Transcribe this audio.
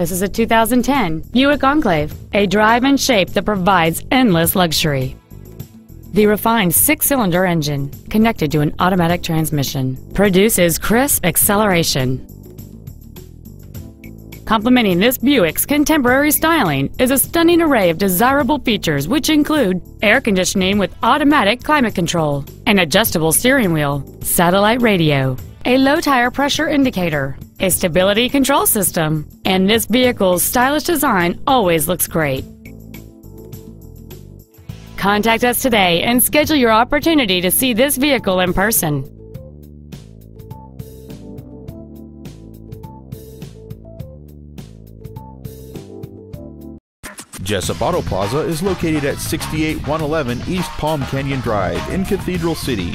This is a 2010 Buick Enclave, a drive and shape that provides endless luxury. The refined six-cylinder engine, connected to an automatic transmission, produces crisp acceleration. Complementing this Buick's contemporary styling is a stunning array of desirable features which include air conditioning with automatic climate control, an adjustable steering wheel, satellite radio, a low tire pressure indicator, a stability control system, and this vehicle's stylish design always looks great. Contact us today and schedule your opportunity to see this vehicle in person. Jessup Auto Plaza is located at 68111 East Palm Canyon Drive in Cathedral City.